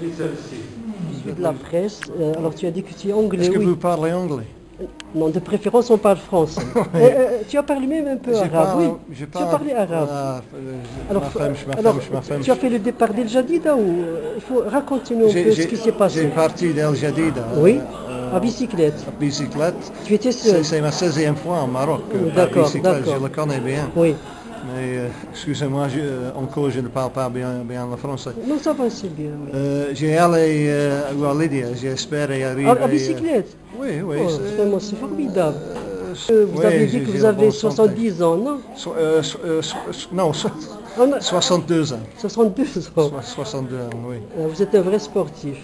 Je suis de la presse. Euh, alors tu as dit que tu es anglais, Est-ce que oui. vous parlez anglais? Non, de préférence on parle français. Euh, euh, tu as parlé même un peu Je arabe, parle- oui. je Tu as parle- parlé arabe. Ah, euh, je- Alors, ma femme, je- ma alors, femme, je- ma femme. tu as fait le départ d'El Jadida ou euh, il faut raconter-nous un peu ce qui s'est passé. J'ai parti d'El Jadida. Oui, euh, à bicyclette. en bicyclette. Tu étais C'est seul. c'est ma 16e fois au Maroc. euh, d'accord, bicyclette, d'accord. Je le connais bien. Oui. Mais euh, excusez-moi, je- euh, encore je ne parle pas bien, bien le français. Non, ça va, c'est bien. oui. Euh, j'ai allé euh, à Walidia, j'espère y arriver. Ah, à bicyclette oui, oui. Oh, c'est- Vraiment, c'est formidable. vous oui, avez dit que vous avez bonne santé. 70 ans, non So- so- so- so- non, so- On a 62 ans. 62 ans. So- 62 ans, oui. Vous êtes un vrai sportif.